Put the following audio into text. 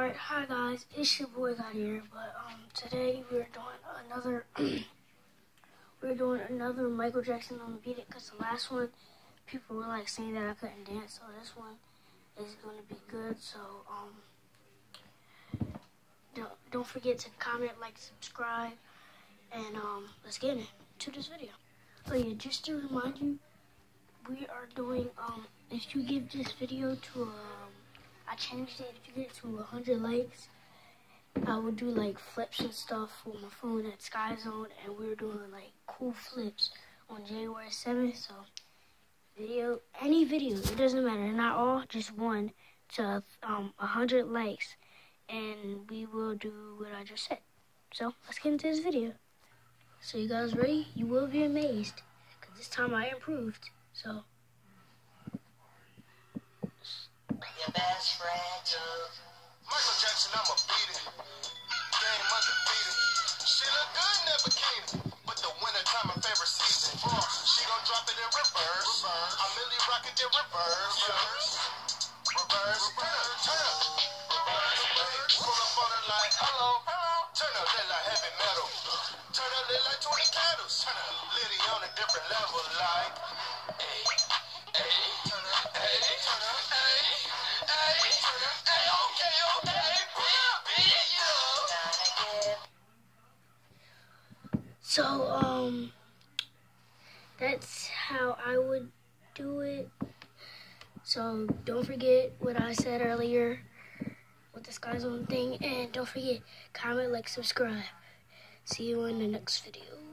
Alright, hi guys, it's your boy Khadir, but um today we're doing another we're doing another Michael Jackson on beat it because the last one people were like saying that I couldn't dance, so this one is gonna be good. So um don't don't forget to comment, like, subscribe, and um let's get into this video. So yeah, just to remind you, we are doing um if you give this video to um I changed it. If you get to 100 likes, I would do like flips and stuff with my phone at Sky Zone, and we were doing like cool flips on January 7th. So, video, any video, it doesn't matter, not all, just one to um 100 likes, and we will do what I just said. So, let's get into this video. So, you guys ready? You will be amazed, because this time I improved. So, your best friend too. Michael Jackson, I'ma. Game undefeated. She look good that bikini. But the winter time, my favorite season. She gon' drop it in reverse. I'm Milly rockin' in reverse. Reverse. Reverse. Turn up. Reverse. Pull up on her like, hello. Turn up lit like heavy metal. Turn up lit like 20 candles. Turn up litty on a different level like. Hey, So, um, that's how I would do it. So, don't forget what I said earlier with the Sky Zone thing. And don't forget, comment, like, subscribe. See you in the next video.